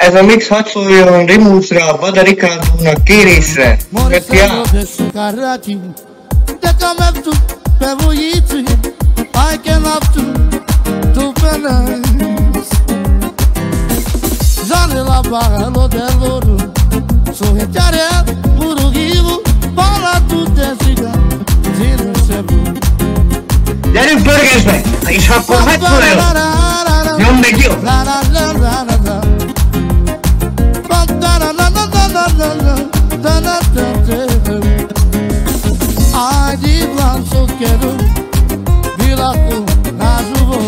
Economics hatsojon rimūsrā badarikādūna kīrīsrē. Bet jā. Dekam evtu pevuīci, la barra no deluru, suhetare urugivu, bala tu tesiga, zinu sebu. Derim burgers, man. Ich hab vorhat zu leben. Jom ne gil. La la la. lan sokeru de nazuvu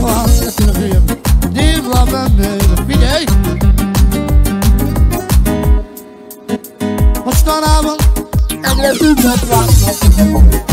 Kuhan sesini duyayım Divla ben böyle biley Hoşlanamın Ellerimde bırakmasın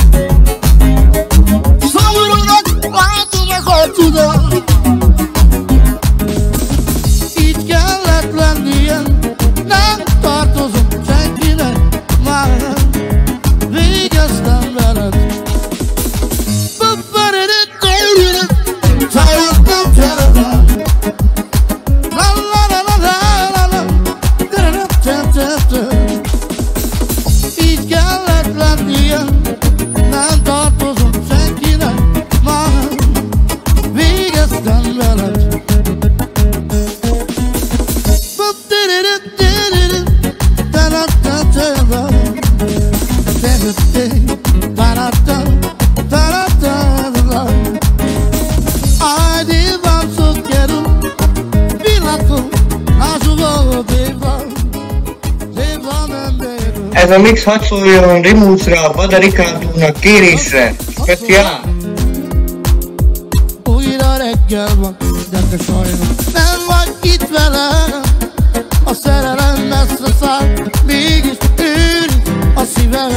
ez a mix hadd szóljon Rimuszra, Bada Ricardo-nak kérésre. Speciál. Újra reggel van, de te sajnos nem vagy itt velem A szerelem messze száll, mégis őri a szívem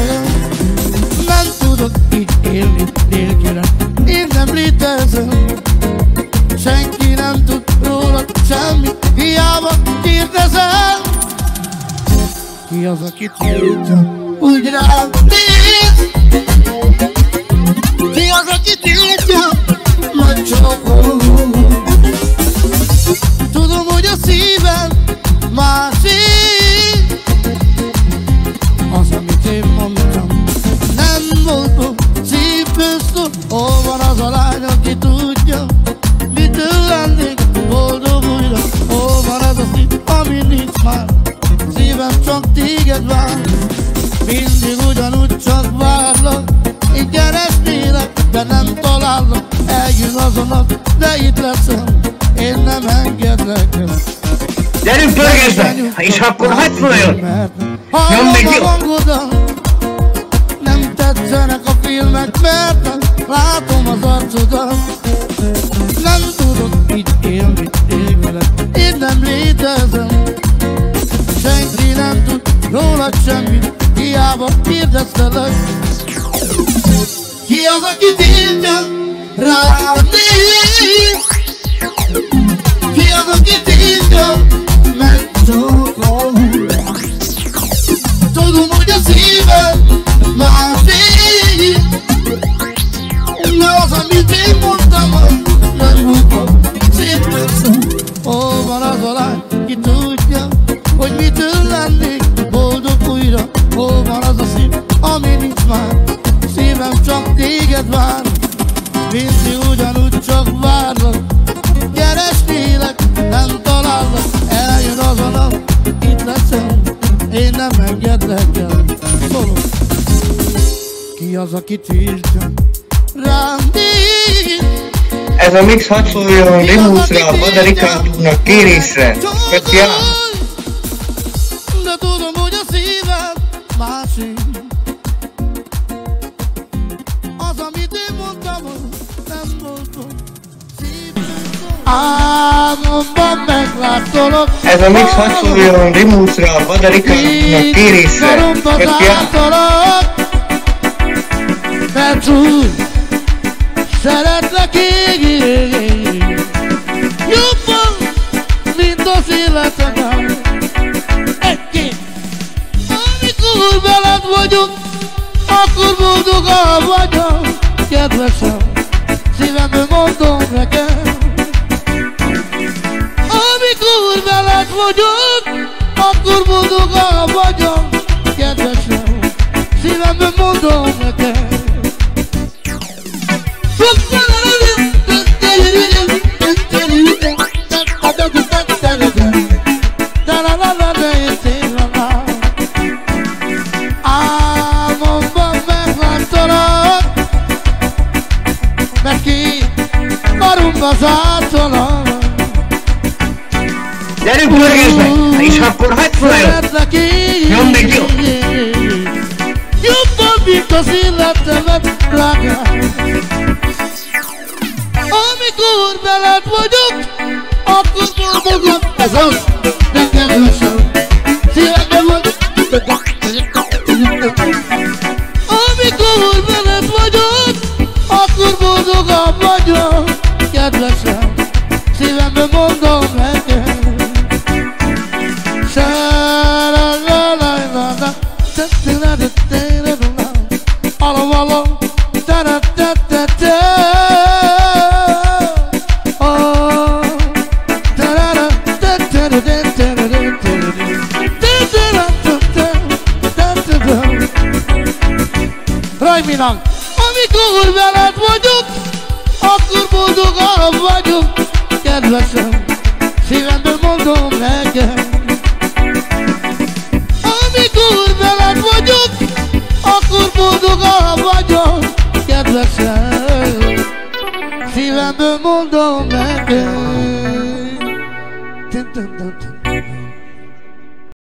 Nem tudok így élni nélkülem, én nem létezem Ki az, aki tiltja, úgy rám néz. Ki az, aki tiltja, csókol Tudom, hogy a szívem másik Az, amit én mondtam, nem voltó szívből Hol van az a lány, aki tudja, mitől lennék boldog újra? Hol van az a szív, ami nincs már Szívem csak téged vár. Mindig ugyanúgy csak várlak. Így keresnélek, de nem talállak Eljön az a nap, de itt leszem. Én nem engedlek. El Gyerünk pörgésbe! És akkor hadd szóljon! Nyom meg jó! Nem tetszenek a filmek, mert látom az arcodat Ki az, aki tiltja téged vár. Mindig ugyanúgy csak várlak. Keresnélek, nem talállak. Eljön az a nap, itt leszem Én nem engedlek el. Szólok. Ki az, aki tiltja? Rám Ez a mix hadd szóljon Rimuszra, Bada Ricardo-nak kérésre. Speciál. De tudom, hogy a szíved másik Álmomban meglátolok Ez a mix hadd szóljon Rimuszra, Bada Ricardo-nak kérésre. Mert úgy Szeretlek ég, ég, ég. Jobban, mint az életemben. Egy-két. Amikor veled vagyok Akkor boldogabb vagyok Kedvesem kedvesem, szívembe mondom neked. Sem mindenkinek. Amikor veled vagyok, akkor boldogabb vagyok, kedvesem, szívemből mondom neked.